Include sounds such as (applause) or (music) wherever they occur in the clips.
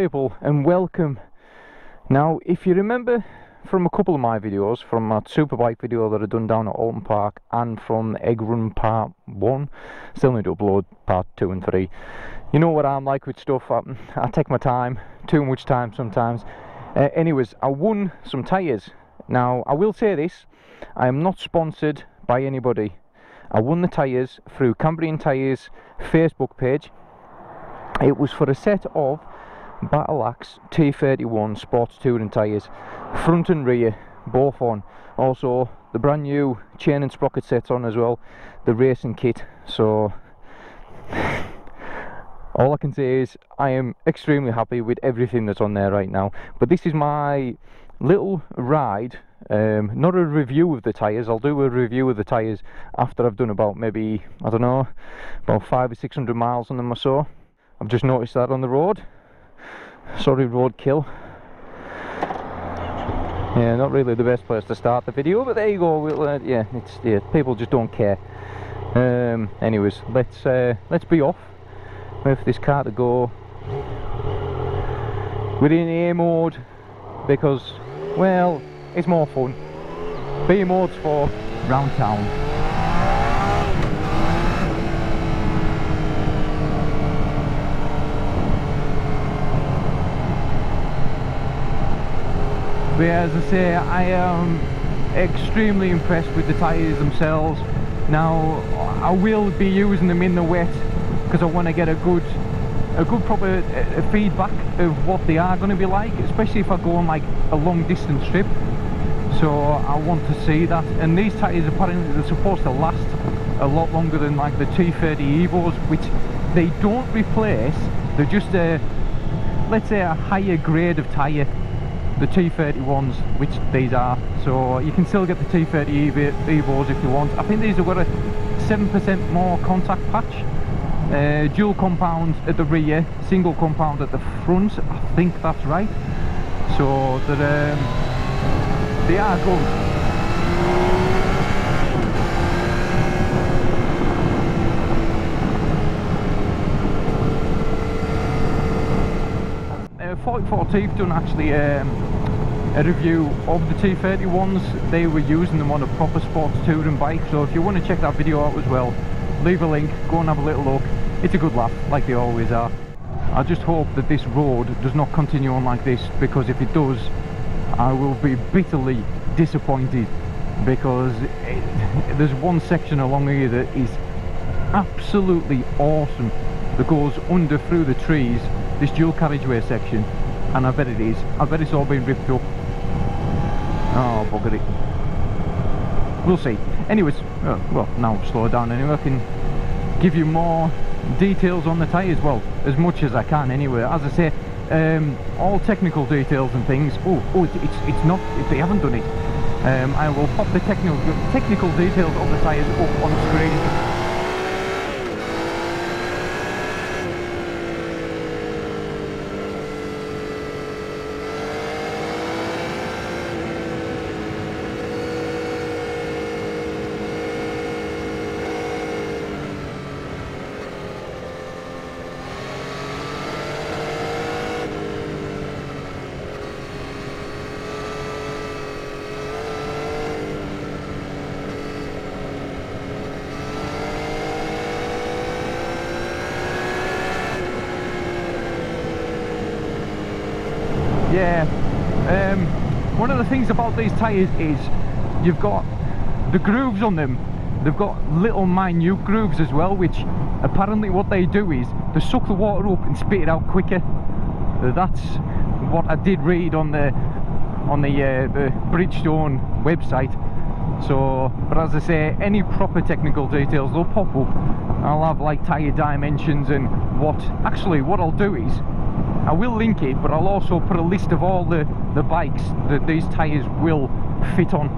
People and welcome. Now if you remember from a couple of my videos, from my superbike video that I've done down at Oulton Park and from Egg Run Part 1, still need to upload Part 2 and 3. You know what I'm like with stuff, I, I take my time, too much time sometimes. Uh, anyways, I won some tyres. Now I will say this, I am not sponsored by anybody. I won the tyres through Cambrian Tyres Facebook page. It was for a set of Battlax T31 Sports Touring tyres, front and rear, both on. Also, the brand new chain and sprocket sets on as well, the racing kit. So, all I can say is I am extremely happy with everything that's on there right now. But this is my little ride um, not a review of the tyres I'll do a review of the tyres after I've done about maybe I don't know about five or six hundred miles on them or so I've just noticed that on the road sorry roadkill. Yeah not really the best place to start the video but there you go we'll, uh, yeah it's yeah people just don't care. Um, anyways let's uh, let's be off. Wait for this car to go. We're in A mode because well it's more fun. B mode's for round town But as I say, I am extremely impressed with the tyres themselves. Now, I will be using them in the wet because I want to get a good a good proper uh, feedback of what they are going to be like, especially if I go on like a long distance trip. So I want to see that. And these tyres apparently they're supposed to last a lot longer than like the T30 Evos, which they don't replace. They're just a, let's say a higher grade of tyre the T31s, which these are. So you can still get the T30 Evos if you want. I think these have got a 7% more contact patch. Uh, dual compound at the rear, single compound at the front. I think that's right. So that um, they are good. Uh, 44 Teeth done actually um, a review of the T31s. They were using them on a proper sports touring bike, so if you want to check that video out as well, leave a link, go and have a little look. It's a good laugh, like they always are. I just hope that this road does not continue on like this, because if it does, I will be bitterly disappointed, because it, (laughs) there's one section along here that is absolutely awesome, that goes under through the trees, this dual carriageway section, and I bet it is. I bet it's all been ripped up. Oh, bugger it. We'll see. Anyways, uh, well, now slow down anyway. I can give you more details on the tyres, well, as much as I can anyway. As I say, um, all technical details and things. Oh, oh, it's, it's, not, they haven't done it. Um, I will pop the technical technical details of the tyres up on screen yeah. Um, one of the things about these tyres is you've got the grooves on them. They've got little minute grooves as well which apparently what they do is they suck the water up and spit it out quicker. That's what I did read on the on the, uh, the Bridgestone website. So but as I say any proper technical details they'll pop up. I'll have like tyre dimensions and what actually what I'll do is I will link it but I'll also put a list of all the the bikes that these tyres will fit on.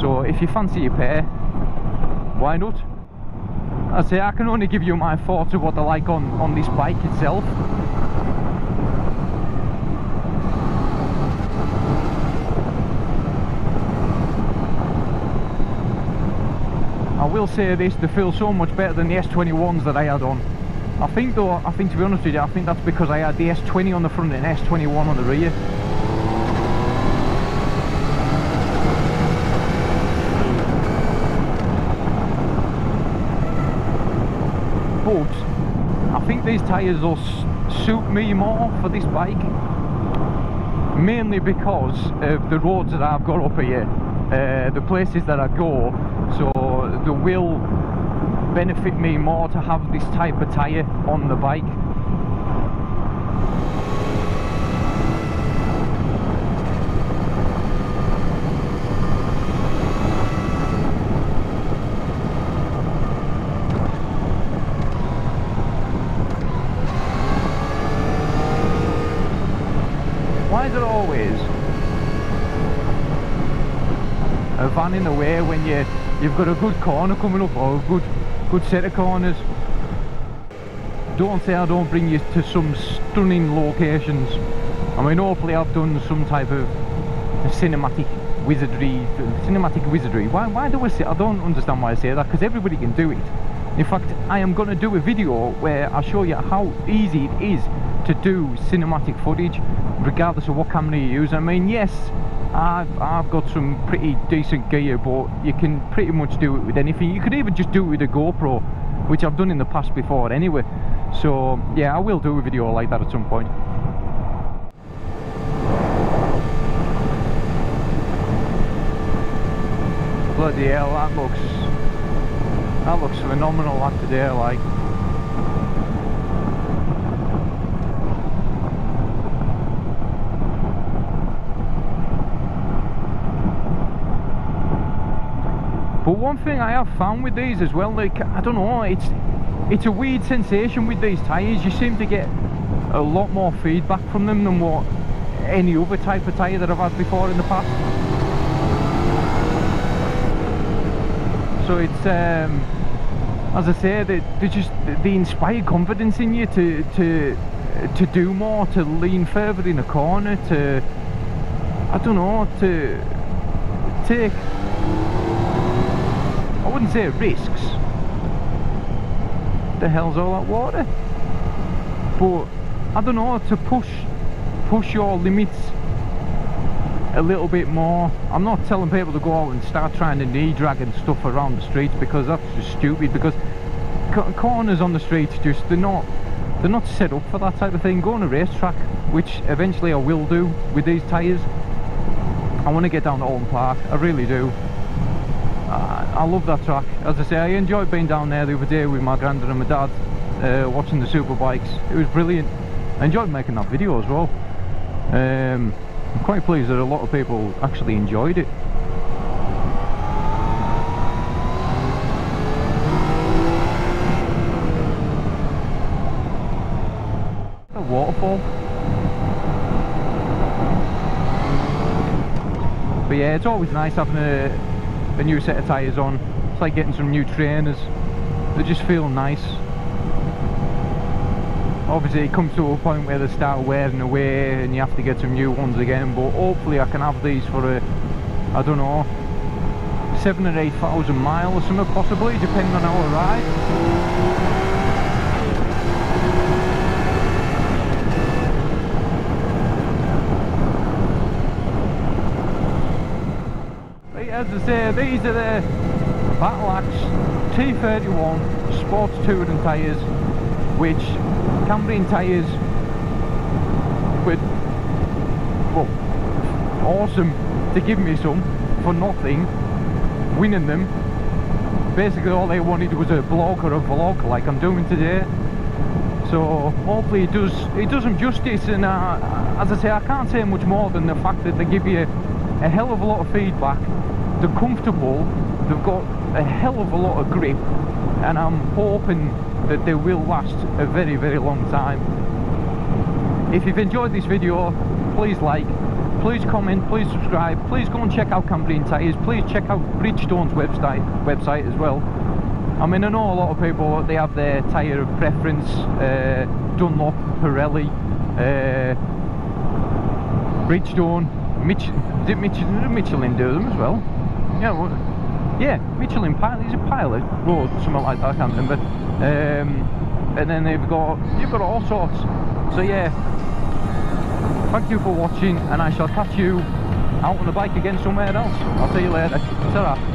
So if you fancy a pair why not? I say I can only give you my thoughts of what I like on on this bike itself. I will say this, they feel so much better than the S21s that I had on I think though, I think to be honest with you, I think that's because I had the S20 on the front and S21 on the rear. But I think these tyres will suit me more for this bike. Mainly because of the roads that I've got up here, uh, the places that I go, so the will benefit me more to have this type of tyre on the bike. Why is it always a van in the way when you you've got a good corner coming up or a good good set of corners? Don't say I don't bring you to some stunning locations. I mean hopefully I've done some type of cinematic wizardry cinematic wizardry. Why why do I say I don't understand why I say that because everybody can do it. In fact, I am going to do a video where I show you how easy it is to do cinematic footage regardless of what camera you use. I mean, yes, I've, I've got some pretty decent gear, but you can pretty much do it with anything. You could even just do it with a GoPro, which I've done in the past before anyway. So, yeah, I will do a video like that at some point. Bloody hell, that looks that looks phenomenal that today, like. But one thing I have found with these as well, like, I don't know, it's it's a weird sensation with these tyres. You seem to get a lot more feedback from them than what any other type of tyre that I've had before in the past. So it's, um, as I say, they, they just they inspire confidence in you to to to do more, to lean further in a corner, to I don't know, to take I wouldn't say risks. The hell's all that water? But I don't know to push push your limits a little bit more. I'm not telling people to go out and start trying to knee drag and stuff around the streets because that's just stupid because corners on the streets just they're not they're not set up for that type of thing. Go on a racetrack, which eventually I will do with these tyres. I want to get down to Oulton Park, I really do. I love that track. As I say, I enjoyed being down there the other day with my granddad and my dad, uh, watching the super bikes. It was brilliant. I enjoyed making that video as well. Um, I'm quite pleased that a lot of people actually enjoyed it. A waterfall. But yeah, it's always nice having a, a new set of tyres on. It's like getting some new trainers. They just feel nice obviously it comes to a point where they start wearing away and you have to get some new ones again but hopefully I can have these for a I don't know seven or eight thousand miles or something possibly depending on how I ride as I say these are the Battlax T31 Sports Touring tyres which Cambrian tyres were well awesome to give me some for nothing winning them. Basically all they wanted was a blog or a vlog like I'm doing today. So hopefully it does it does them justice and uh, as I say I can't say much more than the fact that they give you a hell of a lot of feedback they're comfortable they've got a hell of a lot of grip and I'm hoping that they will last a very very long time. If you've enjoyed this video please like please comment please subscribe please go and check out Cambrian tyres please check out Bridgestone's website website as well. I mean I know a lot of people they have their tyre of preference uh, Dunlop, Pirelli uh, Bridgestone Mich Michelin do them as well yeah well, yeah Michelin pilot is a pilot road something like that I can't remember um, and then they've got you've got all sorts. So yeah, thank you for watching, and I shall catch you out on the bike again somewhere else. I'll see you later. ta